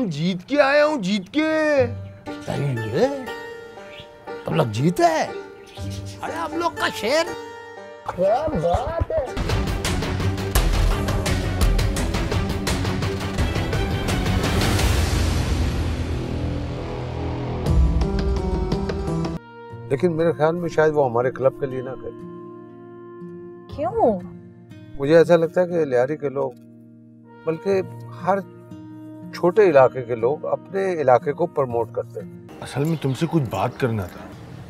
हूँ हम जीत के आया हूँ जीत के। अरे तुम लोग जीते अरे हम लोग का शेर। क्या बात है। लेकिन मेरे ख्याल में शायद वो हमारे क्लब के लिए ना करे। क्यों? मुझे ऐसा लगता है कि लियारी के लोग बल्कि हर छोटे इलाके के लोग अपने इलाके को प्रमोट करते हैं। असल में तुमसे कुछ बात करना था।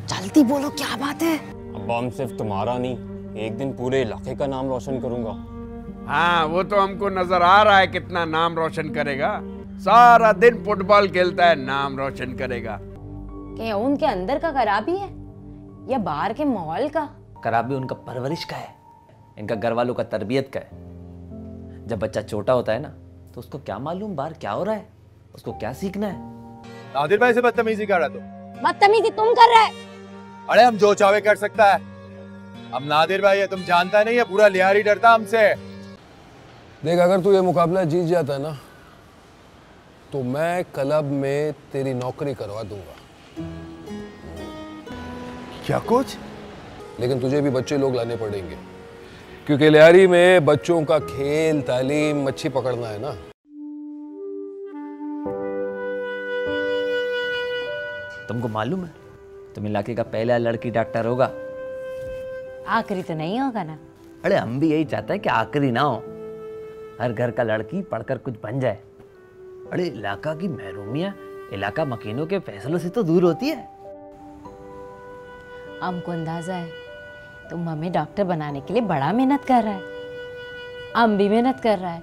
जल्दी बोलो क्या बात है? अब हम सिर्फ़ तुम्हारा नहीं एक दिन पूरे इलाके का नाम रोशन करूँगा। हाँ वो तो हमको नज़र आ रहा है कितना नाम रोशन करेगा। सारा दिन फुटबॉल खेलता है नाम रोशन करेगा। क्या उनके अंदर का खराबी है? या बाहर के माहौल का? खराबी उनका परवरिश का है इनका घर वालों का तरबियत का है। जब बच्चा छोटा होता है ना तो उसको क्या मालूम बाहर क्या हो रहा है? उसको क्या सीखना है? नादिर भाई से बदतमीजी कर रहा तू। बदतमीजी तुम कर रहे अरे हम जो चाहे कर सकता है। हम नादिर भाई है तुम जानता नहीं है पूरा लिहारी डरता हमसे। देख अगर तू ये मुकाबला जीत जाता है ना तो मैं क्लब में तेरी नौकरी करवा दूँगा। क्या कुछ? लेकिन तुझे भी बच्चे लोग लाने पड़ेंगे। क्योंकि लियारी में बच्चों का खेल तालीम मच्छी पकड़ना है ना। तुमको मालूम है तुम इलाके का पहला लड़की डॉक्टर होगा। आखिरी तो नहीं होगा ना। अरे हम भी यही चाहते हैं कि आखिरी ना हो। हर घर का लड़की पढ़कर कुछ बन जाए। अरे इलाका की महरूमिया इलाका मकीनों के फैसलों से तो दूर होती है। हमको अंदाज़ा है तुम हमें डॉक्टर बनाने के लिए बड़ा मेहनत कर रहा है। हम भी मेहनत कर रहा है।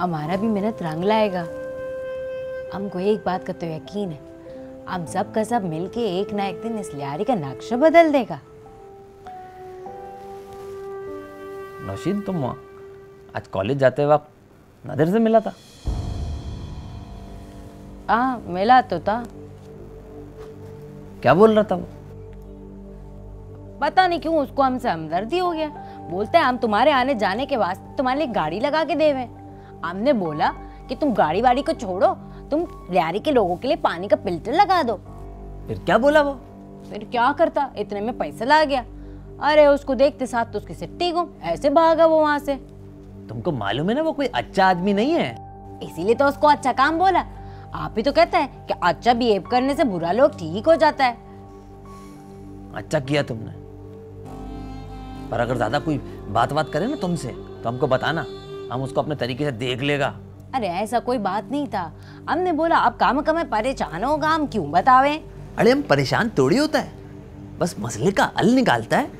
हमारा भी मेहनत रंग लाएगा। हमको एक बात का तो यकीन है। हम सब का सब मिलके एक ना एक दिन इस लियारी का नक्शा बदल देगा। नौशीन तुम आज कॉलेज जाते वक्त नदर से मिला था। हाँ मिला तो था। क्या बोल रहा था वो? पता नहीं क्यों उसको हमसे हमदर्दी हो गया। बोलते हैं हम तुम्हारे आने जाने के वास्ते तुम्हारे लिए गाड़ी लगा के देवे हमने बोला कि तुम गाड़ी वाड़ी को छोड़ो तुम लियारी के लोगों के लिए पानी का फ़िल्टर लगा दो। फिर क्या बोला वो? फिर क्या करता? इतने में पैसा ला गया। अरे उसको देखते साथ तो उसकी सिट्टी गुम ऐसे भागा वो वहाँ से। तुमको मालूम है ना वो कोई अच्छा आदमी नहीं है? इसीलिए तो उसको अच्छा काम बोला। आप ही तो कहते हैं कि अच्छा बिहेव करने से बुरा लोग ठीक हो जाता है। अच्छा किया तुमने। पर अगर ज़्यादा कोई बात बात करे ना तुमसे तो हमको बताना। हम उसको अपने तरीके से देख लेगा। अरे ऐसा कोई बात नहीं था। हमने बोला अब काम का मैं परेशान होगा हम क्यों बतावे? अरे हम परेशान थोड़ी होता है। बस मसले का हल निकालता है।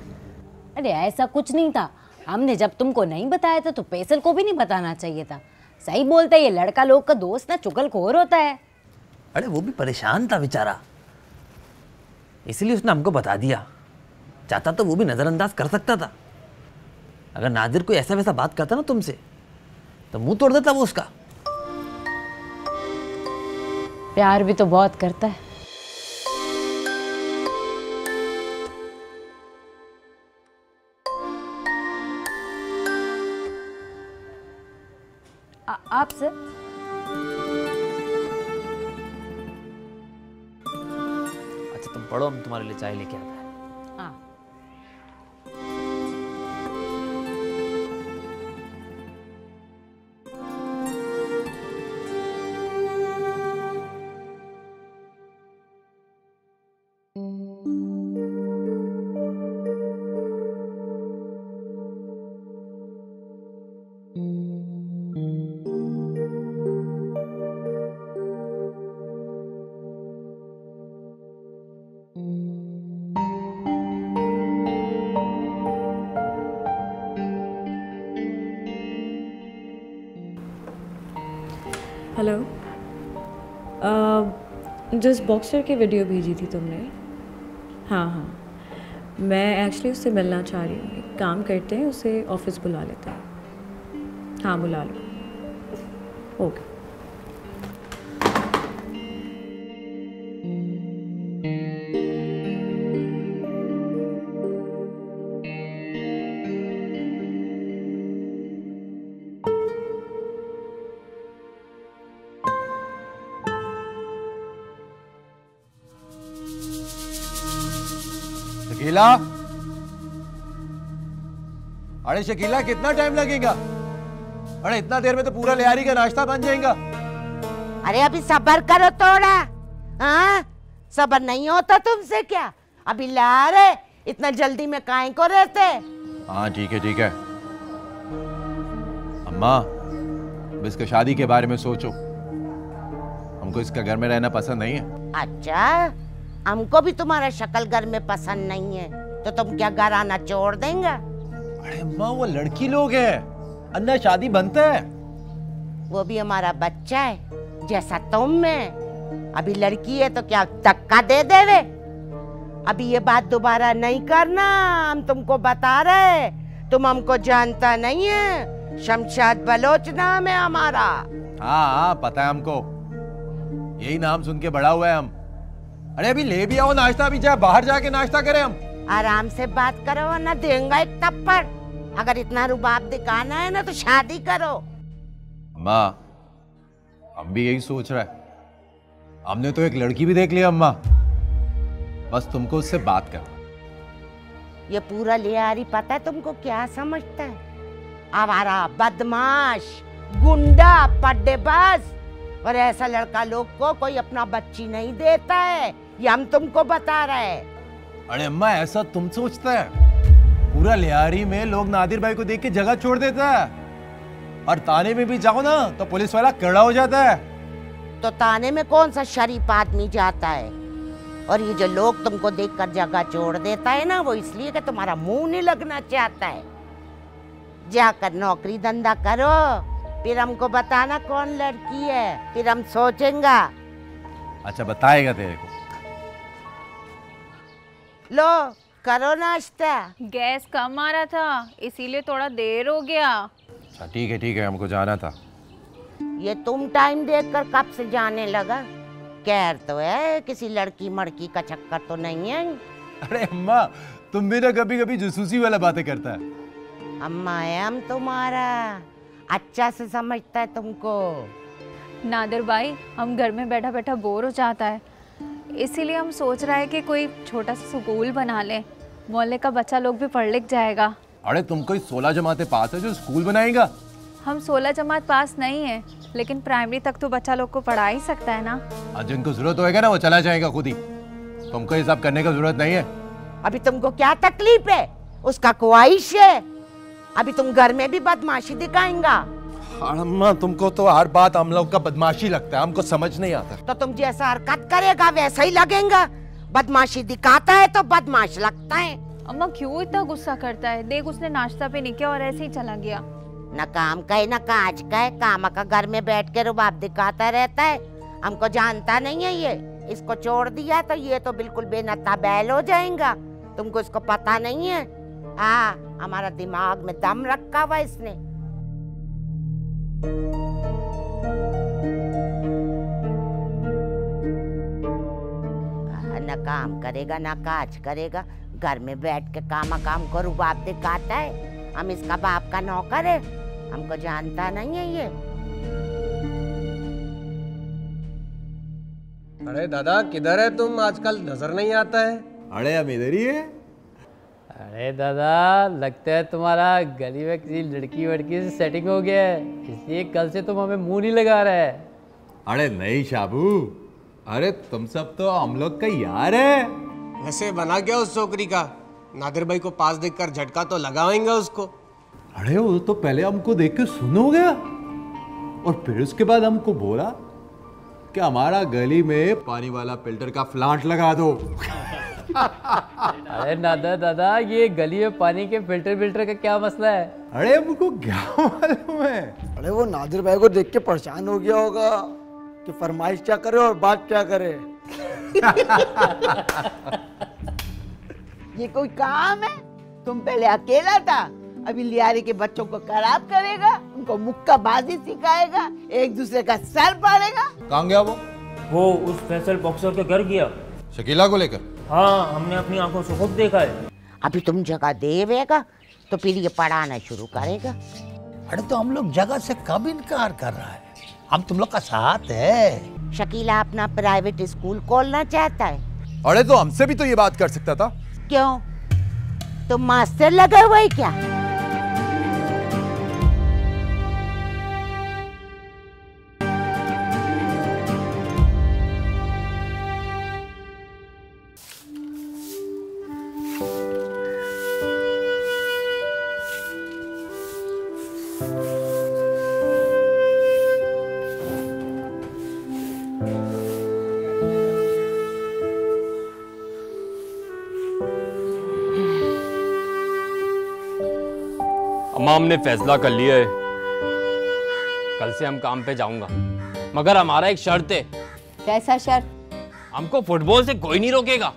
अरे ऐसा कुछ नहीं था। हमने जब तुमको नहीं बताया था तो पैसल को भी नहीं बताना चाहिए था। सही बोलते ये लड़का लोग का दोस्त ना चुगलखोर होता है। अरे वो भी परेशान था बेचारा। इसलिए उसने हमको बता दिया। चाहता तो वो भी नज़रअंदाज कर सकता था। अगर नादिर कोई ऐसा वैसा बात करता ना तुमसे तो मुँह तोड़ देता वो उसका। प्यार भी तो बहुत करता है। आ, आप सर? अच्छा तुम पढ़ो हम तुम्हारे लिए चाय लेके आता जिस बॉक्सर की वीडियो भेजी थी तुमने? हाँ हाँ। मैं एक्चुअली उससे मिलना चाह रही हूँ। काम करते हैं, उसे ऑफ़िस बुला लेते हैं। हाँ बुला लो। अरे शकीला कितना टाइम लगेगा? अरे इतना देर में तो पूरा लियारी का नाश्ता बन जाएगा। अरे अभी सबर करो थोड़ा। हाँ? सबर नहीं होता तुमसे क्या? अभी ला रहे इतना जल्दी में काहे को रहते? हाँ ठीक है ठीक है। अम्मा अब इसका शादी के बारे में सोचो। हमको इसका घर में रहना पसंद नहीं है। अच्छा हमको भी तुम्हारा शक्ल घर में पसंद नहीं है तो तुम क्या घर आना छोड़ देंगे? अरे अम्मा वो लड़की लोग हैं। अन्ना शादी बनता है। वो भी हमारा बच्चा है जैसा तुम में अभी लड़की है तो क्या धक्का दे देवे? अभी ये बात दोबारा नहीं करना हम तुमको बता रहे तुम हमको जानता नहीं है। शमशाद बलोच नाम है हमारा। हाँ हाँ पता है हमको। यही नाम सुन के बड़ा हुआ है हम। अरे अभी ले भी आओ नाश्ता अभी जाए बाहर जाके नाश्ता करें हम। आराम से बात करो वरना देंगे एक थप्पड़। अगर इतना रुबाब दिखाना है ना तो शादी करो। अम्मा हम भी यही सोच रहे हैं। हमने तो एक लड़की भी देख लिया अम्मा। बस तुमको उससे बात कर ये पूरा लियारी पता है तुमको क्या समझता है? आवारा बदमाश गुंडा पड्डेबाज। और ऐसा लड़का लोग को कोई अपना बच्ची नहीं देता है। ये हम तुमको बता रहे हैं। अरे अम्मा ऐसा तुम सोचता है? पूरा लियारी में लोग नादिर भाई को देख के जगह छोड़ देता है। और ताने में भी जाओ ना तो पुलिस वाला कड़ा हो जाता है। तो ताने में कौन सा शरीफ आदमी जाता है? और ये जो लोग तुमको देखकर जगह छोड़ देता है ना वो इसलिए कि तुम्हारा मुँह नहीं लगना चाहता है। जाकर नौकरी धंधा करो। फिर हमको बताना कौन लड़की है फिर हम सोचेंगे। अच्छा बताएगा तेरे को। लो करो नाश्ता। गैस कम आ रहा था इसीलिए थोड़ा देर हो गया। अच्छा ठीक है ठीक है हमको जाना था। ये तुम टाइम देखकर कब से जाने लगा? कैर तो है किसी लड़की मड़की का चक्कर तो नहीं है। अरे अम्मा तुम भी ना कभी कभी जसूसी वाला बातें करता है। अम्मा है हम तुम्हारा। अच्छा से समझता है तुमको। नादिर भाई हम घर में बैठा बैठा बोर हो जाता है। इसीलिए हम सोच रहे हैं कि कोई छोटा सा स्कूल बना लें। मोहल्ले का बच्चा लोग भी पढ़ लिख जाएगा। अरे तुम कोई सोलह जमाते पास है जो स्कूल बनाएगा? हम सोलह जमात पास नहीं है लेकिन प्राइमरी तक तो बच्चा लोग को पढ़ा ही सकता है ना? जिनको ज़रूरत होएगा ना वो चला जाएगा खुद ही। तुमको ये सब करने का ज़रूरत नहीं है। अभी तुमको क्या तकलीफ़ है? उसका ख्वाहिश है। अभी तुम घर में भी बदमाशी दिखाएँगा। अम्मा तुमको तो हर बात हम लोग का बदमाशी लगता है हमको समझ नहीं आता। तो तुम जैसा हरकत करेगा वैसा ही लगेगा। बदमाशी दिखाता है तो बदमाश लगता है। अम्मा क्यों इतना गुस्सा करता है? देख उसने नाश्ता पे नहीं किया और ऐसे ही चला गया। न काम का है न काज का है। काम का घर में बैठ के रुबाब दिखाता रहता है। हमको जानता नहीं है ये। इसको छोड़ दिया तो ये तो बिल्कुल बेनता बैल हो जाएगा। तुमको इसको पता नहीं है? हाँ हमारा दिमाग में दम रखा हुआ इसने। न काम करेगा ना काज करेगा। घर में बैठ के काम काम करू रुबाब दिखाता है। हम इसका बाप का नौकर है। हमको जानता नहीं है ये। अरे दादा किधर है तुम? आजकल नज़र नहीं आता है। अरे हम इधर ही है। अरे दादा लगता है तुम्हारा गली में किसी लड़की वड़की से सेटिंग हो गया है। इसलिए कल से तुम हमें मुँह नहीं लगा रहा है। अरे नहीं शाबू। अरे तुम सब तो हम लोग का यार है। वैसे बना क्या उस छोकरी का? नादिर भाई को पास देखकर झटका तो लगाएँगे उसको। अरे वो तो पहले हमको देख के सुन हो गया। और फिर उसके बाद हमको बोला कि हमारा गली में पानी वाला फ़िल्टर का प्लांट लगा दो। अरे दादा दादा ये गली में पानी के फ़िल्टर फ़िल्टर का क्या मसला है? अरे हमको क्या मालूम है? अरे वो नादिर भाई को देख के परेशान हो गया होगा कि फरमाइश क्या करे और बात क्या करे। ये कोई काम है? तुम पहले अकेला था अभी लियारी के बच्चों को खराब करेगा उनको मुक्काबाजी सिखाएगा एक दूसरे का सर पाड़ेगा। कहाँ गया वो? वो उस फैसल बॉक्सर के घर गया। शकीला को लेकर। हाँ हमने अपनी आँखों से खुद देखा है। अभी तुम जगह देवेगा तो फिर ये पढ़ाना शुरू करेगा। अरे तो हम लोग जगह से कब इनकार कर रहा है? हम तुम लोग का साथ है। शकीला अपना प्राइवेट स्कूल खोलना चाहता है। अरे तो हमसे भी तो ये बात कर सकता था। क्यों? तुम मास्टर लगे हुए क्या? अम्मा हमने फैसला कर लिया है। कल से हम काम पे जाऊँगा। मगर हमारा एक शर्त है। कैसा शर्त? हमको फुटबॉल से कोई नहीं रोकेगा।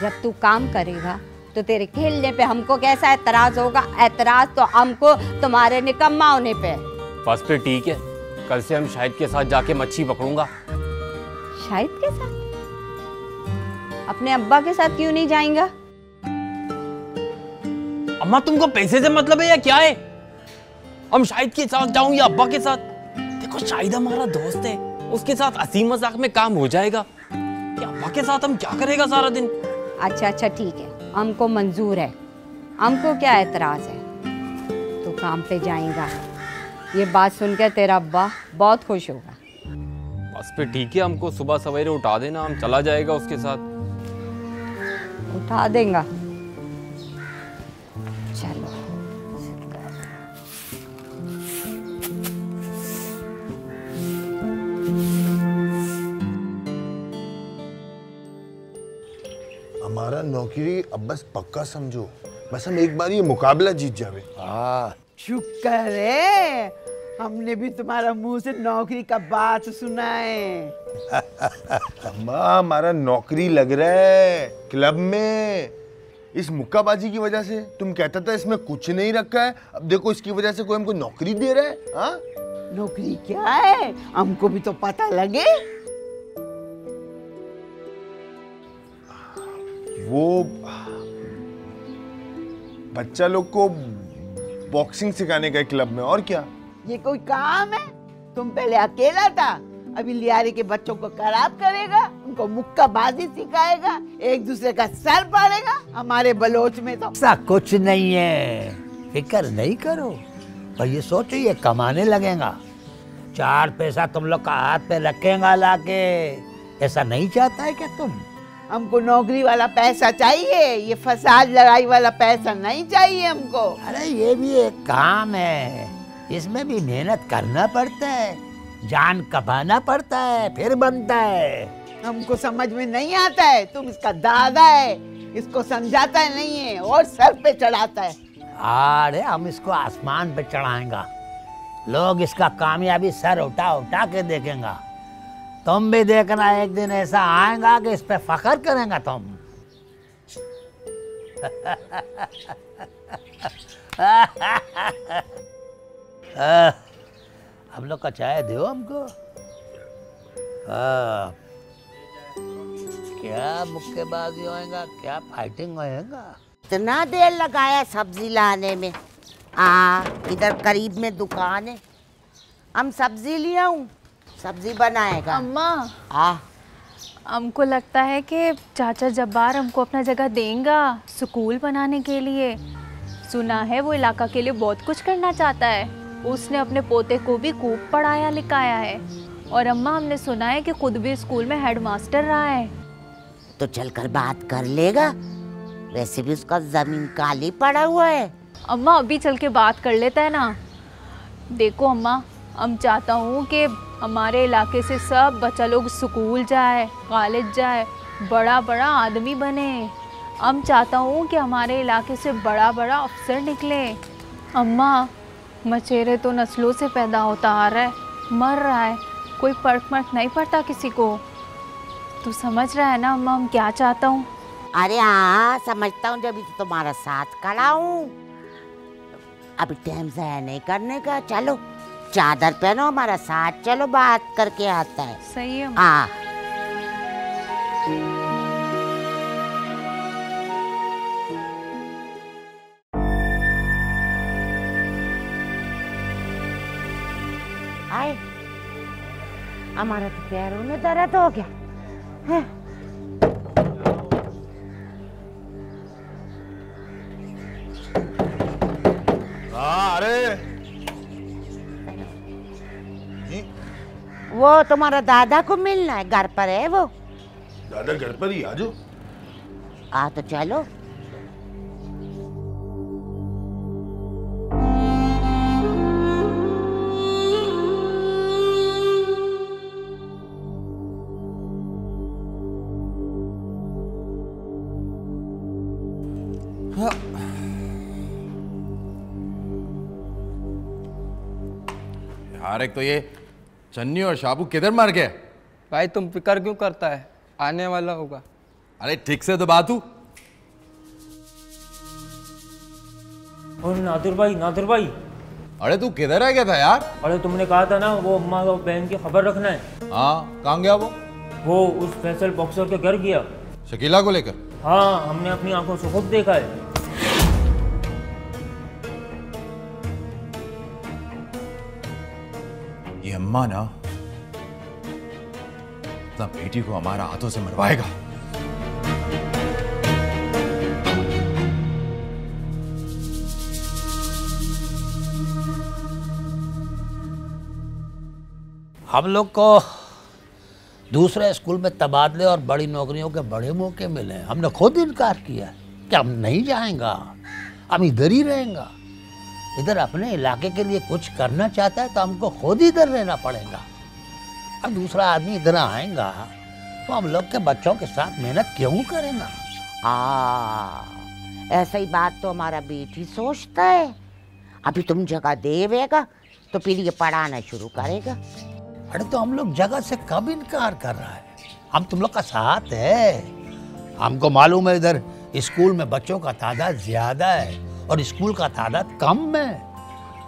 जब तू काम करेगा तो तेरे खेलने पे हमको कैसा एतराज़ होगा? एतराज़ तो हमको तुम्हारे निकम्मा होने पे। बस फिर ठीक है। कल से हम शाहिद के साथ जाके मच्छी पकड़ूँगा। शाहिद के साथ? अपने अब्बा के साथ क्यों नहीं जाएगा? अम्मा तुमको पैसे से मतलब है या क्या है? हम शाहिद के साथ जाऊँ या अब्बा के साथ? देखो शाहिद हमारा दोस्त है। उसके साथ हँसी मज़ाक में काम हो जाएगा। या अब्बा के साथ हम क्या करेगा सारा दिन? अच्छा अच्छा ठीक है। हमको मंजूर है। हमको क्या एतराज़ है? तू काम पे जाएगा। ये बात सुनकर तेरा अब्बा बहुत खुश होगा। बस फिर ठीक है हमको सुबह सवेरे उठा देना। हम चला जाएगा उसके साथ। उठा देगा। हमारा अब बस पक्का समझो। बस हम एक बार ये मुकाबला जीत जावे। हाँ। शुक्र है हमने भी तुम्हारा मुँह से नौकरी का बात सुना है। अम्मा हमारा नौकरी लग रहा है क्लब में। इस मुक्काबाजी की वजह से तुम कहता था इसमें कुछ नहीं रखा है। अब देखो इसकी वजह से कोई हमको नौकरी दे रहा है हाँ? नौकरी क्या है? हमको भी तो पता लगे। वो बच्चा लोग को बॉक्सिंग सिखाने का क्लब में और क्या? ये कोई काम है? तुम पहले अकेला था अभी लियारे के बच्चों को खराब करेगा उनको मुक्काबाजी सिखाएगा एक दूसरे का सर पाड़ेगा हमारे बलोच में तो। ऐसा कुछ नहीं है। फ़िक्र नहीं करो। पर ये सोचो ये कमाने लगेगा। चार पैसा तुम लोग का हाथ पे रखेगा लाके। ऐसा नहीं चाहता है क्या तुम? हमको नौकरी वाला पैसा चाहिए ये फसाद लड़ाई वाला पैसा नहीं चाहिए हमको। अरे ये भी एक काम है। इसमें भी मेहनत करना पड़ता है जान कमाना पड़ता है फिर बनता है। हमको समझ में नहीं आता है तुम इसका दादा है इसको समझाता है नहीं है और सर पे चढ़ाता है। अरे हम इसको आसमान पे चढ़ाएँगा। लोग इसका कामयाबी सर उठा उठा के देखेंगा। तुम भी देखना एक दिन ऐसा आएगा कि इस पे फखर करेंगा तुम। हम लोग का चाय दो हमको। हाँ। क्या मुक्केबाजी होएगा, क्या फाइटिंग होएगा? इतना देर लगाया सब्ज़ी लाने में। आ, इधर करीब में दुकान है। हम सब्ज़ी लिया आऊँ? सब्ज़ी बनाएगा। अम्मा। आ हमको लगता है कि चाचा जब्बार हमको अपना जगह देंगे स्कूल बनाने के लिए। सुना है वो इलाका के लिए बहुत कुछ करना चाहता है। उसने अपने पोते को भी खूब पढ़ाया लिखाया है। और अम्मा हमने सुना है कि खुद भी स्कूल में हेडमास्टर रहा है। तो चलकर बात कर लेगा। वैसे भी उसका ज़मीन काली पड़ा हुआ है। अम्मा अभी चल के बात कर लेता है ना। देखो अम्मा हम चाहता हूँ कि हमारे इलाके से सब बच्चा लोग स्कूल जाए कॉलेज जाए बड़ा बड़ा आदमी बने। हम चाहता हूँ कि हमारे इलाके से बड़ा बड़ा अफसर निकले। अम्मा, मचेरे तो नस्लों से पैदा होता आ रहा है, मर रहा है। कोई फ़र्क मर्क नहीं पड़ता किसी को। तू समझ रहा है ना, अम्मा, हम क्या चाहता हूँ? अरे हाँ समझता हूँ, जब तुम्हारा साथ खड़ा हूँ। अभी टाइम जाया नहीं करने का, चलो। चादर पहनो हमारा साथ। चलो बात करके आता है। सही है। हाँ। हमारा तो पैरों में दर्द हो गया। है? वो तुम्हारा दादा को मिलना है घर पर है वो। दादा घर पर ही आ जाओ। आ तो चलो। यार एक तो ये चन्नी और शाबू किधर मर गए? भाई तुम फ़िक्र क्यों करता है? आने वाला होगा। अरे ठीक से तो बात। हूँ और नादिर भाई नादिर भाई। अरे तू किधर रह गया था यार? अरे तुमने कहा था ना वो अम्मा और बहन की खबर रखना है। हाँ कहाँ गया वो? वो उस फैसल बॉक्सर के घर गया। शकीला को लेकर। हाँ हमने अपनी आँखों से खुद देखा है। ये अम्मा ना अपना बेटी को हमारा हाथों से मरवाएगा। हम लोग को दूसरे स्कूल में तबादले और बड़ी नौकरियों के बड़े मौके मिले हमने खुद इनकार किया कि हम नहीं जाएँगा, हम इधर ही रहेंगे। इधर अपने इलाके के लिए कुछ करना चाहता है तो हमको खुद इधर रहना पड़ेगा। अब दूसरा आदमी इधर आएगा तो हम लोग के बच्चों के साथ मेहनत क्यों करेगा? ऐसा ही बात तो हमारा बेटी सोचता है। अभी तुम जगह देवेगा तो फिर ये पढ़ाना शुरू करेगा। अरे तो हम लोग जगह से कब इनकार कर रहा है? हम तुम लोग का साथ है। हमको मालूम है इधर स्कूल में बच्चों का तादाद ज़्यादा है। और स्कूल का तादाद कम है।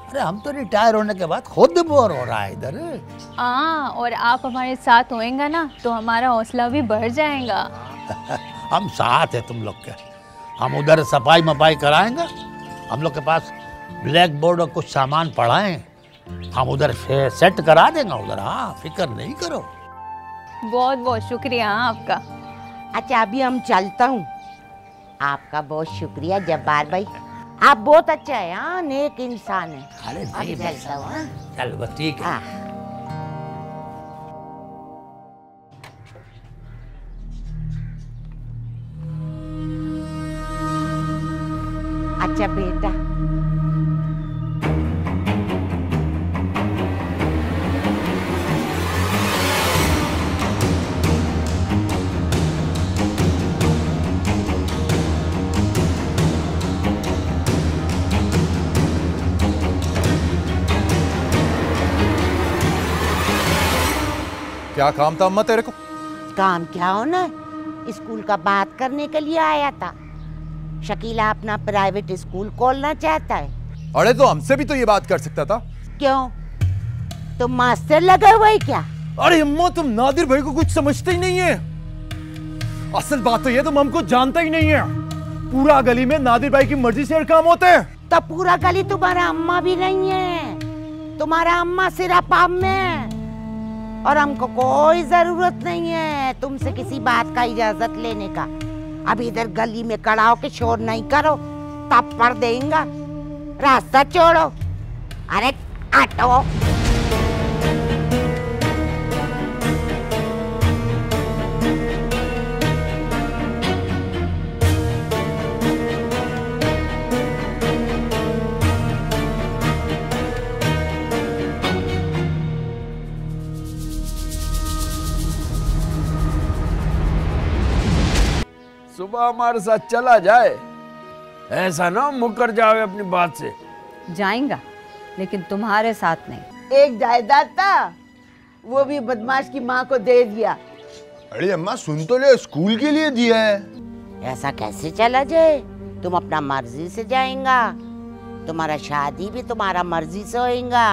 अरे हम तो रिटायर होने के बाद खुद बोर हो रहा है इधर। हाँ और आप हमारे साथ होएँगे ना तो हमारा हौसला भी बढ़ जाएगा। हम साथ है तुम लोग के। हम उधर सफ़ाई मफाई कराएँगे। हम लोग के पास ब्लैक बोर्ड और कुछ सामान है हम उधर से सेट करा देंगे उधर। हाँ फ़िक्र नहीं करो। बहुत बहुत शुक्रिया हाँ, आपका। अच्छा अभी हम चलता हूँ। आपका बहुत शुक्रिया जब्बार भाई। आप बहुत अच्छा है हाँ नेक इंसान है। अरे अभी नहीं चलता हूँ हाँ? चल बस ठीक है। हाँ। अच्छा बेटा क्या काम था अम्मा तेरे को? काम क्या होना स्कूल का बात करने के लिए आया था। शकीला अपना प्राइवेट स्कूल खोलना चाहता है। अरे तो हमसे भी तो ये बात कर सकता था। क्यों? तुम मास्टर लगे हुए क्या? अरे अम्मा तुम नादिर भाई को कुछ समझते ही नहीं है। असल बात तो ये तुम हमको जानता ही नहीं है। पूरा गली में नादिर भाई की मर्ज़ी से हर काम होते हैं। तो पूरा गली तुम्हारा अम्मा भी नहीं है। तुम्हारा अम्मा सिर्फ़ हम में और हमको कोई ज़रूरत नहीं है तुमसे किसी बात का इजाज़त लेने का। अब इधर गली में कड़ाओ के शोर नहीं करो, तब पर देंगा। रास्ता छोड़ो। अरे, हटो। सुबह हमारे साथ चला जाए। ऐसा ना मुकर जावे अपनी बात से। जाएगा लेकिन तुम्हारे साथ नहीं। एक जायदाद था वो भी बदमाश की माँ को दे दिया। अरे अम्मा सुन तो ले स्कूल के लिए दिया है। ऐसा कैसे चला जाए? तुम अपना मर्ज़ी से जाएगा। तुम्हारा शादी भी तुम्हारा मर्ज़ी से होएगा।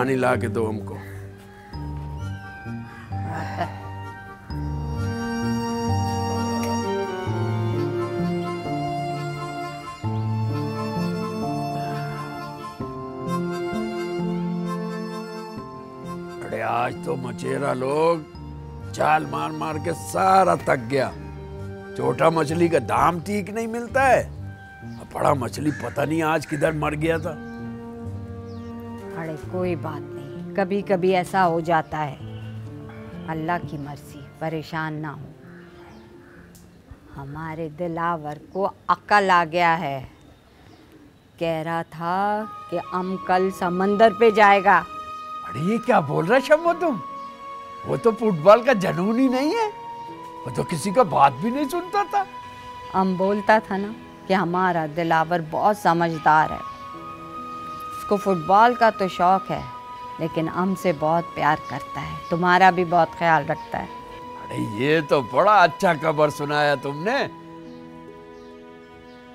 पानी ला के दो हमको। अरे आज तो मचेरा लोग चाल मार मार के सारा तक गया। छोटा मछली का दाम ठीक नहीं मिलता है। बड़ा मछली पता नहीं आज किधर मर गया था। कोई बात नहीं। कभी कभी ऐसा हो जाता है। अल्लाह की मर्ज़ी परेशान ना हो। हमारे दिलावर को अकल आ गया है। कह रहा था कि हम कल समंदर पे जाएगा। अरे ये क्या बोल रहा है शम्मो तुम? वो तो फुटबॉल का जनून ही नहीं है। वो तो किसी का बात भी नहीं सुनता था। हम बोलता था ना कि हमारा दिलावर बहुत समझदार है। उसको फुटबॉल का तो शौक है लेकिन हमसे बहुत प्यार करता है। तुम्हारा भी बहुत ख्याल रखता है। अरे ये तो बड़ा अच्छा खबर सुनाया तुमने।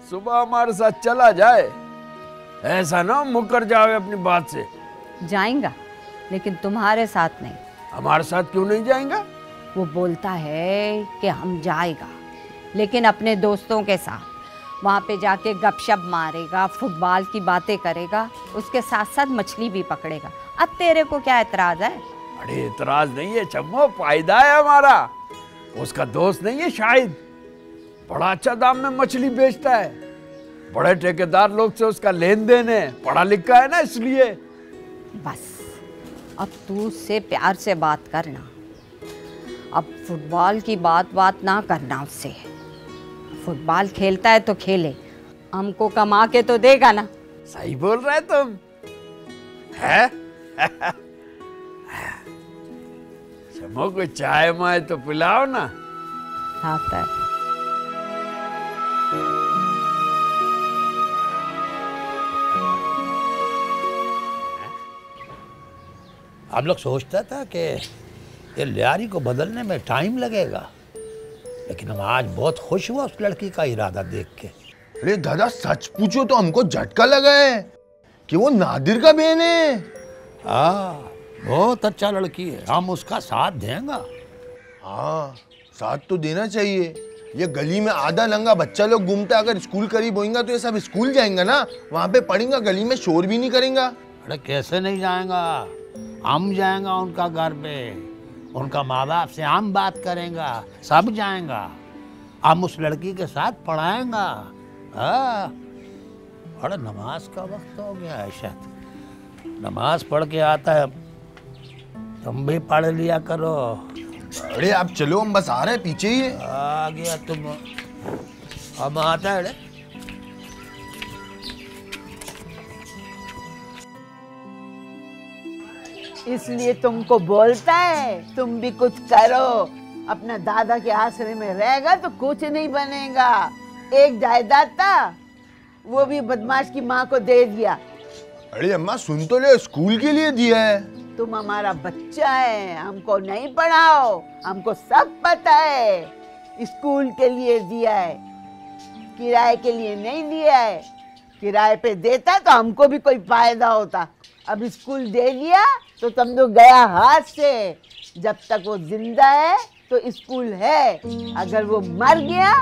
सुबह हमारे साथ चला जाए। ऐसा ना मुकर जावे अपनी बात से। जाएगा लेकिन तुम्हारे साथ नहीं। हमारे साथ क्यों नहीं जाएगा? वो बोलता है कि हम जाएगा लेकिन अपने दोस्तों के साथ। वहाँ पे जाके गपशप मारेगा फुटबॉल की बातें करेगा उसके साथ साथ मछली भी पकड़ेगा। अब तेरे को क्या एतराज़ है? अरे इतराज नहीं है चम्मो फ़ायदा है हमारा। उसका दोस्त नहीं है शायद बड़ा अच्छा दाम में मछली बेचता है। बड़े ठेकेदार लोग से उसका लेन देन है। पढ़ा लिखा है ना इसलिए। बस अब तू उससे प्यार से बात करना। अब फुटबॉल की बात बात ना करना उससे। फुटबॉल खेलता है तो खेले। हमको कमा के तो देगा ना। सही बोल रहे तुम। है? चमो कोई चाय माय तो पिलाओ ना। आता है हम लोग सोचता था कि ये लियारी को बदलने में टाइम लगेगा। लेकिन हम आज बहुत खुश हुआ उस लड़की का इरादा देख के। अरे दादा सच पूछो तो हमको झटका लगा है कि वो नादिर का बहन है। हाँ बहुत अच्छा लड़की है। हम उसका साथ देंगे। हाँ साथ तो देना चाहिए। ये गली में आधा लंगा बच्चा लोग घूमता अगर स्कूल करीब होएगा तो ये सब स्कूल जाएँगे ना? वहाँ पे पढ़ेंगे गली में शोर भी नहीं करेंगे। अरे कैसे नहीं जाएगा? हम जाएँगे उनका घर पे। उनका माँ बाप से हम बात करेंगे सब जाएँगा। हम उस लड़की के साथ पढ़ाएँगा। हाँ। अरे नमाज़ का वक्त हो गया है शायद। नमाज़ पढ़ के आता है। तुम भी पढ़ लिया करो। अरे आप चलो हम बस आ रहे हैं पीछे ही आ गया तुम। हम आता है इसलिए तुमको बोलता है तुम भी कुछ करो। अपना दादा के आश्रय में रहेगा तो कुछ नहीं बनेगा। एक जायदाद था वो भी बदमाश की माँ को दे दिया। अरे अम्मा सुन तो ले स्कूल के लिए दिया है। तुम हमारा बच्चा है हमको नहीं पढ़ाओ हमको सब पता है। स्कूल के लिए दिया है किराए के लिए नहीं दिया है। किराए पे देता तो हमको भी कोई फ़ायदा होता। अब स्कूल दे दिया तो समझो गया हाथ से। जब तक वो ज़िंदा है तो स्कूल है। अगर वो मर गया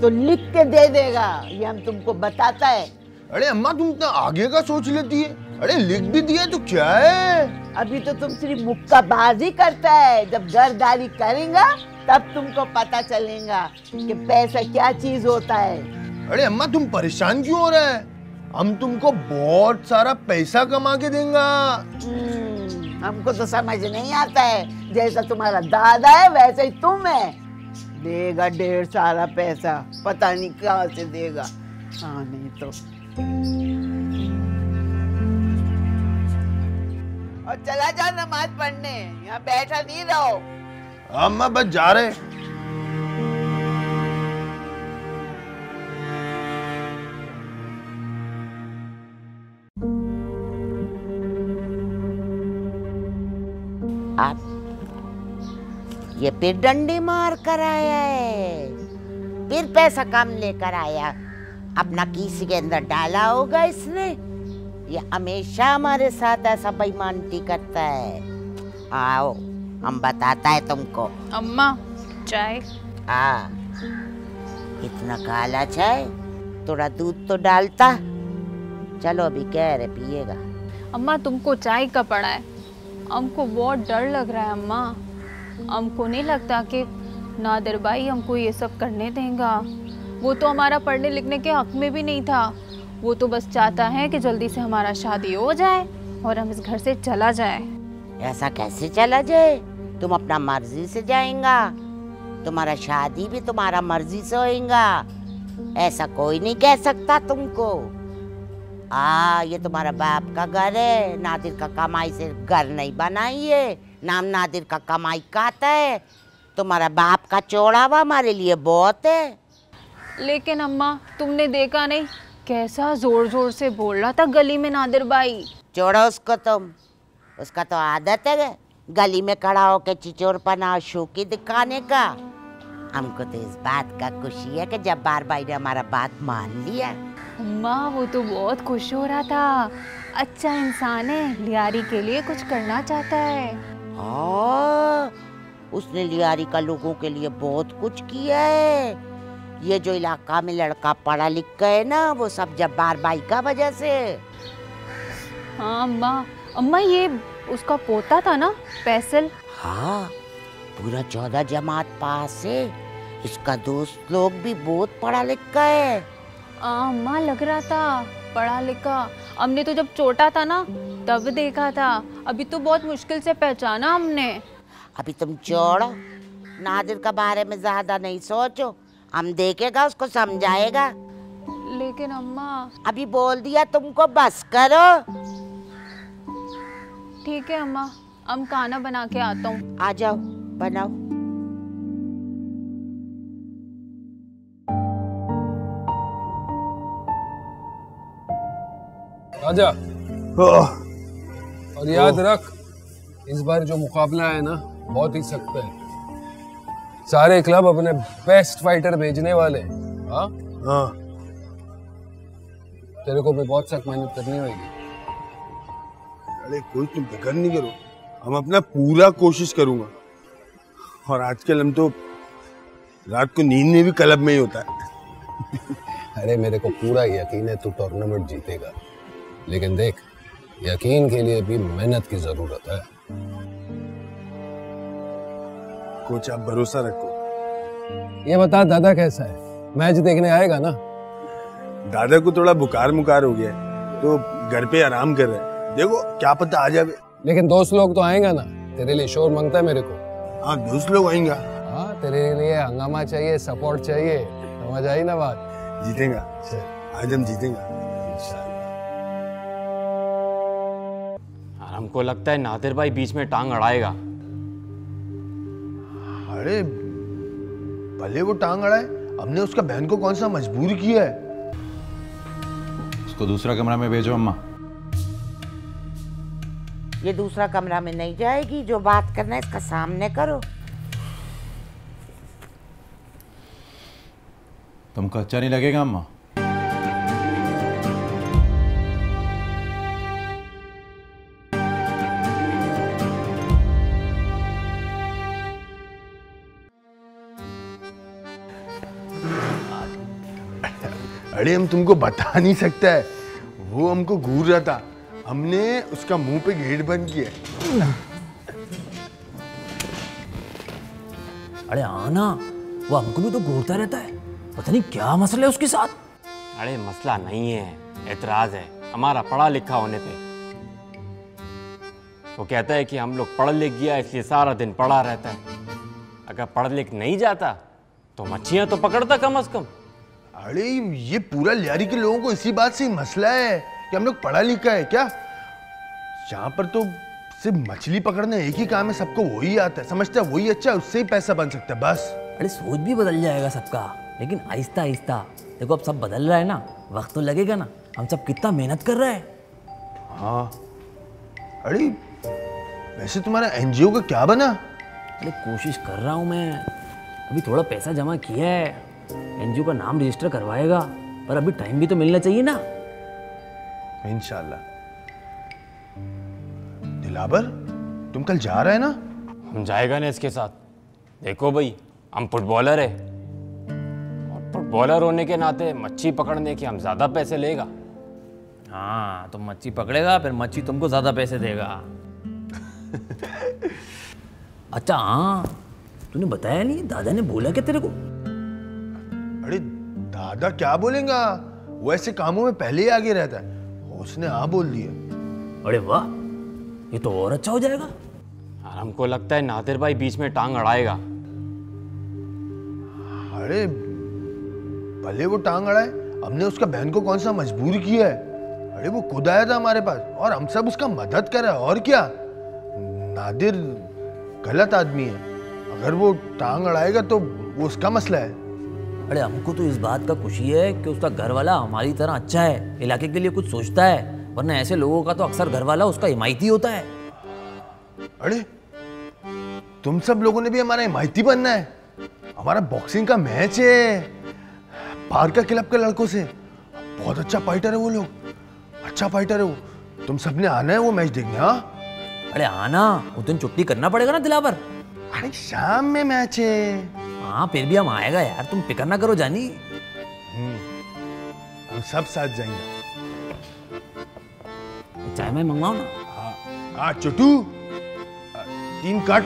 तो लिख के दे देगा। ये हम तुमको बताता है। अरे अम्मा तुम इतना आगे का सोच लेती है। अरे लिख भी दिया तो क्या है? अभी तो तुम सिर्फ़ मुक्काबाजी करता है। जब घरदारी करेगा तब तुमको पता चलेगा कि पैसा क्या चीज़ होता है। अरे अम्मा तुम परेशान क्यों हो रहे हैं? हम तुमको बहुत सारा पैसा कमा के देंगे। हम्म, हमको तो समझ नहीं आता है। जैसा तुम्हारा दादा है वैसे ही तुम है। देगा ढेर सारा पैसा पता नहीं कहाँ से देगा। हाँ नहीं तो। और चला जा नमाज़ पढ़ने यहाँ बैठा नहीं रहो। हम बस जा रहे ये फिर डंडी मार कर आया है। फिर पैसा कम लेकर आया। अपना किसी के अंदर डाला होगा इसने। ये हमेशा हमारे साथ ऐसा बेईमानती करता है। आओ हम बताता है तुमको। अम्मा चाय? हाँ। इतना काला चाय? थोड़ा दूध तो डालता। चलो अभी कह रहे पिएगा। अम्मा तुमको चाय का पड़ा है? हमको बहुत डर लग रहा है अम्मा। हमको नहीं लगता कि नादिर भाई हमको ये सब करने देगा। वो तो हमारा पढ़ने लिखने के हक में भी नहीं था। वो तो बस चाहता है कि जल्दी से हमारा शादी हो जाए और हम इस घर से चला जाए। ऐसा कैसे चला जाए? तुम अपना मर्ज़ी से जाएगा। तुम्हारा शादी भी तुम्हारा मर्ज़ी से होएगा। ऐसा कोई नहीं कह सकता तुमको। आ, ये तुम्हारा बाप का घर है। नादिर का कमाई से घर नहीं बनाइए नाम नादिर का कमाई का आता है तुम्हारा बाप का चौड़ावा हमारे लिए बहुत है। लेकिन अम्मा तुमने देखा नहीं कैसा ज़ोर ज़ोर से बोल रहा था गली में नादिर भाई। चौड़ा उसको तुम उसका तो आदत है गली में खड़ा होकर चिचोरपना और शोकी दिखाने का। हमको तो इस बात का खुशी है कि जब बार भाई ने हमारा बात मान लिया। अम्मा वो तो बहुत खुश हो रहा था। अच्छा इंसान है लियारी के लिए कुछ करना चाहता है। हाँ उसने लियारी का लोगों के लिए बहुत कुछ किया है। ये जो इलाका में लड़का पढ़ा लिखा है ना वो सब जब्बार भाई का वजह से। हाँ अम्मा अम्मा ये उसका पोता था ना फैसल हाँ पूरा चौदह जमात पास है। इसका दोस्त लोग भी बहुत पढ़ा लिखा है। हाँ अम्मा लग रहा था पढ़ा लिखा। हमने तो जब छोटा था ना तब देखा था। अभी तो बहुत मुश्किल से पहचाना हमने। अभी तुम छोड़ो नादिर का बारे में ज़्यादा नहीं सोचो। हम देखेगा उसको समझाएगा। लेकिन अम्मा। अभी बोल दिया तुमको बस करो। ठीक है अम्मा हम खाना बना के आता हूँ। आ जाओ बनाओ। आजा और याद रख इस बार जो मुकाबला है ना बहुत ही सख्त है। सारे क्लब अपने बेस्ट फाइटर भेजने वाले हैं। हाँ? तेरे को भी बहुत सख्त मेहनत करनी होगी। अरे कोई तुम फ़िक्र नहीं करो। हम अपना पूरा कोशिश करूँगा। और आजकल हम तो रात को नींद में भी क्लब में ही होता है। अरे मेरे को पूरा यकीन है तू टूर्नामेंट जीतेगा। लेकिन देख यकीन के लिए भी मेहनत की ज़रूरत है। कुछ आप भरोसा रखो। ये बता दादा कैसा है? मैच देखने आएगा ना? दादा को थोड़ा बुखार मुखार हो गया है तो घर पे आराम कर रहे हैं। देखो क्या पता आ जावे लेकिन दोस्त लोग तो आएगा ना? तेरे लिए शोर माँगता है मेरे को। हाँ दोस्त लोग आएँगे। हाँ तेरे लिए हंगामा चाहिए सपोर्ट चाहिए। समझ आई ना बात? जीतेगा। आज हम जीतेंगे। हमको लगता है नादिर भाई बीच में टांग अड़ाएगा। अरे भले वो टांग अड़ाए हमने उसका बहन को कौन सा मजबूर किया है? उसको दूसरा कमरा में भेजो अम्मा। ये दूसरा कमरा में नहीं जाएगी जो बात करना है इसका सामने करो। तुमको अच्छा नहीं लगेगा अम्मा? अरे हम तुमको बता नहीं सकता है। वो हमको घूर रहा था। हमने उसका मुँह पे गेट बंद किया अरे आना वो हमको भी तो घूरता रहता है। पता नहीं क्या मसला है उसके साथ? अरे मसला नहीं है एतराज़ है। हमारा पढ़ा लिखा होने पे। वो कहता है कि हम लोग पढ़ लिख गया इसलिए सारा दिन पढ़ा रहता है। अगर पढ़ लिख नहीं जाता तो मच्छियाँ तो पकड़ता कम अज कम। अरे ये पूरा लियारी के लोगों को इसी बात से ही मसला है कि हम लोग पढ़ा लिखा है क्या? यहाँ पर तो सिर्फ़ मछली पकड़ना एक ही काम है सबको वही आता है। समझता है वही अच्छा है उससे ही पैसा बन सकता है बस। अरे सोच भी बदल जाएगा सबका लेकिन आहिस्ता आहिस्ता। देखो अब सब बदल रहा है ना वक्त तो लगेगा ना। हम सब कितना मेहनत कर रहे हैं। हाँ। अरे वैसे तुम्हारा एनजीओ का क्या बना? अरे कोशिश कर रहा हूँ मैं। अभी थोड़ा पैसा जमा किया है। एनजीओ का नाम रजिस्टर करवाएगा पर अभी टाइम भी तो मिलना चाहिए ना। इंशाल्लाह। दिलाबर तुम कल जा रहे हैं ना? हम जाएगा ना इसके साथ। देखो भाई हम फुटबॉलर है। और फुटबॉलर होने के नाते मच्छी पकड़ने के हम ज़्यादा पैसे लेगा। हाँ तो मच्छी पकड़ेगा फिर मच्छी तुमको ज़्यादा पैसे देगा। अच्छा हाँ तूने बताया नहीं दादा ने बोला क्या तेरे को? अरे दादा क्या बोलेगा? वो ऐसे कामों में पहले ही आगे रहता है। उसने हाँ बोल दिया। अरे वाह ये तो और अच्छा हो जाएगा। यार हमको लगता है नादिर भाई बीच में टांग अड़ाएगा। अरे भले वो टांग अड़ाए हमने उसका बहन को कौन सा मजबूर किया है? अरे वो खुद आया था हमारे पास और हम सब उसका मदद कर रहे हैं और क्या? नादिर गलत आदमी है। अगर वो टांग अड़ाएगा तो वो उसका मसला है। अरे हमको तो इस बात का खुशी है कि उसका घर वाला हमारी तरह अच्छा है इलाके के लिए कुछ सोचता है वरना ऐसे लोगों का तो अक्सर घर वाला उसका हिमायती होता है। अरे तुम सब लोगों ने भी हमारा हिमायती बनना है। हमारा बॉक्सिंग का मैच है पार्का क्लब के लड़कों से। बहुत अच्छा फाइटर है वो लोग। अच्छा फाइटर है वो। तुम सबने आना है वो मैच देखने हाँ? अरे आना उस दिन छुट्टी करना पड़ेगा ना दिलावर। अरे शाम में मैच है। हाँ फिर भी हम आएगा यार। तुम फ़िक्र ना करो जानी। हम सब साथ जाएँगे। चाय मैं मंगवाऊ ना? हाँ। चुटू। तीन कट।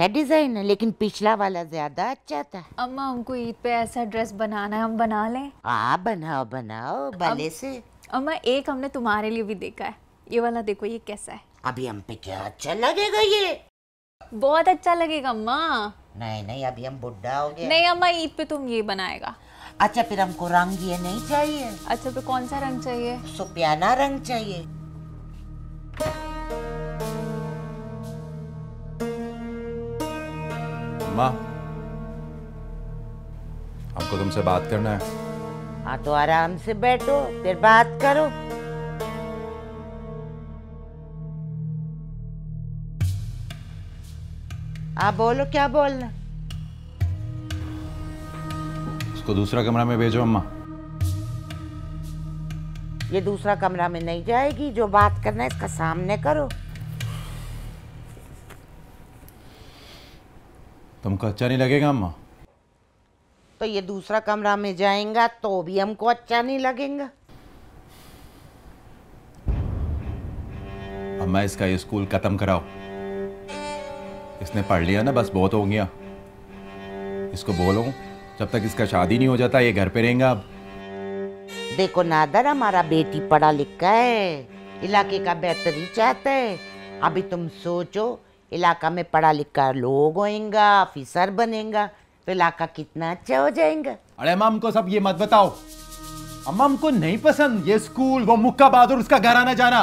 अच्छा डिज़ाइन है लेकिन पिछला वाला ज़्यादा अच्छा था। अम्मा हमको ईद पे ऐसा ड्रेस बनाना है हम बना लें? हाँ बनाओ बनाओ भले से। अम्मा एक हमने तुम्हारे लिए भी देखा है। ये वाला देखो ये कैसा है? अभी हम पे क्या अच्छा लगेगा ये? बहुत अच्छा लगेगा अम्मा। नहीं नहीं अभी हम बुढ़ा हो गए। नहीं अम्मा ईद पे तुम ये बनाएगा। अच्छा फिर हमको रंग ये नहीं चाहिए? अच्छा फिर कौन सा रंग चाहिए? सुपियाना रंग चाहिए। अम्मा हमको तुमसे बात करना है। हाँ तो आराम से बैठो फिर बात करो। आप बोलो क्या बोलना? उसको दूसरा कमरा में भेजो अम्मा। ये दूसरा कमरा में नहीं जाएगी जो बात करना है इसका सामने करो। तुमको अच्छा नहीं लगेगा अम्मा? तो ये दूसरा कमरा में जाएगा तो भी हमको अच्छा नहीं लगेगा। अम्मा इसका ये स्कूल खत्म कराओ इसने पढ़ लिया ना बस बहुत हो गया। इसको बोलो जब तक इसका शादी नहीं हो जाता ये घर पे रहेगा अब देखो नादर हमारा बेटी पढ़ा लिखा है इलाके का बेहतरी चाहता है। अभी तुम सोचो इलाका में पढ़ा लिखा लोग होएगा ऑफिसर बनेगा तो इलाका कितना अच्छा हो जाएगा। अरे अम्मा हमको सब ये मत बताओ। अम्मा हमको नहीं पसंद ये स्कूल वो मुक्का बहादुर उसका घर आना जाना।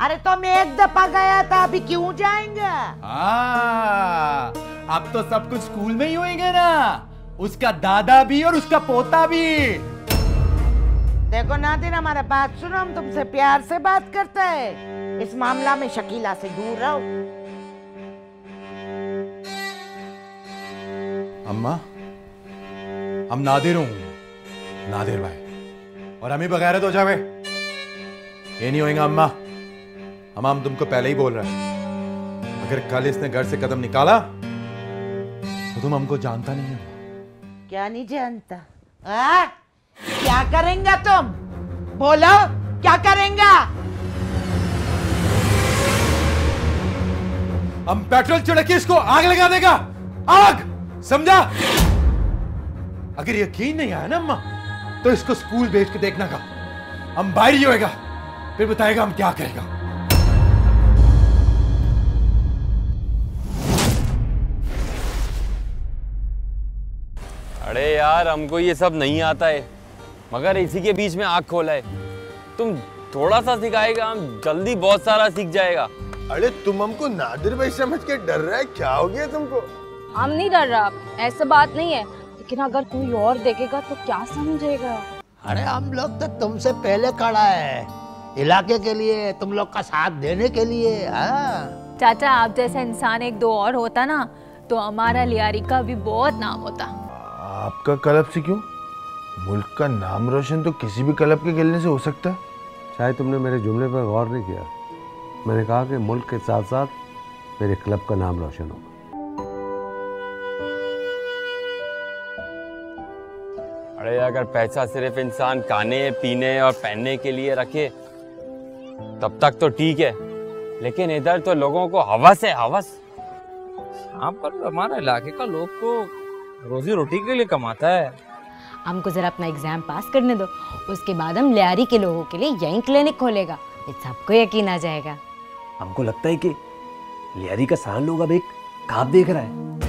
अरे तो मैं एक दफ़ा गया था अभी क्यों जाएँगा? हाँ अब तो सब कुछ स्कूल में ही होएगा ना। उसका दादा भी और उसका पोता भी। देखो नादिर हमारा बात सुनो हम तुमसे प्यार से बात करते हैं। इस मामला में शकीला से दूर रहो। अम्मा हम नादिर हूँ नादिर भाई। और हम ही बगैरत हो जावे। ये नहीं होएगा अम्मा। हम हम तुमको पहले ही बोल रहे हैं। अगर कल इसने घर से कदम निकाला तो तुम हमको जानता नहीं हो। क्या नहीं जानता? आ? क्या करेंगे तुम? बोलो क्या करेंगे? हम पेट्रोल छिड़के इसको आग लगा देगा। आग! समझा? अगर यकीन नहीं आया ना अम्मा तो इसको स्कूल भेज के देखना का। हम बाहर ही होएगा फिर बताएगा हम क्या करेगा। अरे यार हमको ये सब नहीं आता है। मगर इसी के बीच में आँख खोला है। तुम थोड़ा सा सिखाएगा हम जल्दी बहुत सारा सीख जाएगा। अरे तुम हमको नादिर भाई समझ के डर रहा है क्या हो गया तुमको? हम नहीं डर रहा ऐसा बात नहीं है। लेकिन अगर कोई और देखेगा तो क्या समझेगा? अरे हम लोग तो तुमसे पहले खड़ा है। इलाके के लिए तुम लोग का साथ देने के लिए हाँ। चाचा आप जैसा इंसान एक दो और होता ना तो हमारा लियारी का भी बहुत नाम होता। आपका क्लब से क्यों? मुल्क का नाम रोशन तो किसी भी क्लब के खेलने से हो सकता है। शायद तुमने मेरे जुमले पर गौर नहीं किया। मैंने कहा कि मुल्क के साथ साथ मेरे क्लब का नाम रोशन होगा अगर पैसा सिर्फ़ इंसान खाने पीने और पहनने के लिए रखे तब तक तो ठीक है। लेकिन इधर तो लोगों को हवस है हवस। यहाँ पर हमारे इलाके का लोग तो रोजी रोटी के लिए कमाता है। हमको जरा अपना एग्ज़ाम पास करने दो। उसके बाद हम लियारी के लोगों के लिए यही क्लिनिक खोलेगा। ये सबको यकीन आ जाएगा। हमको लगता है कि लियारी का सारा लोग अब एक खाब देख रहा है।